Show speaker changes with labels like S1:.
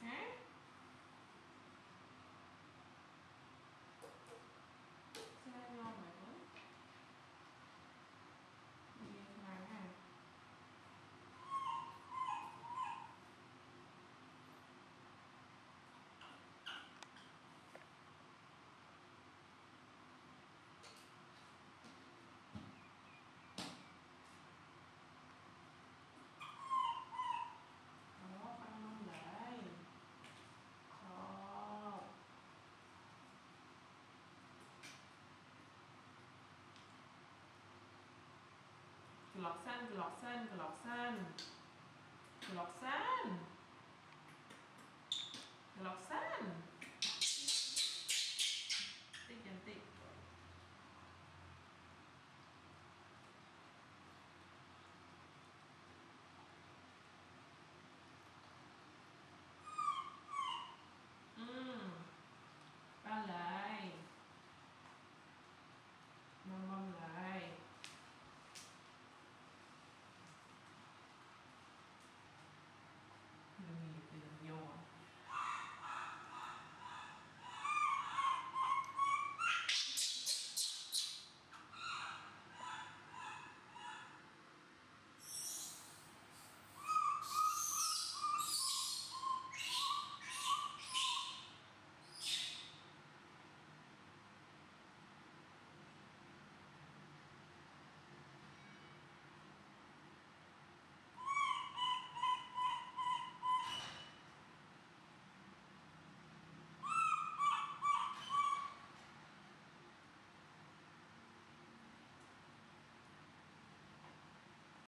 S1: hand gelaksan, gelaksan, gelaksan. Gelaksan. Gelaksan.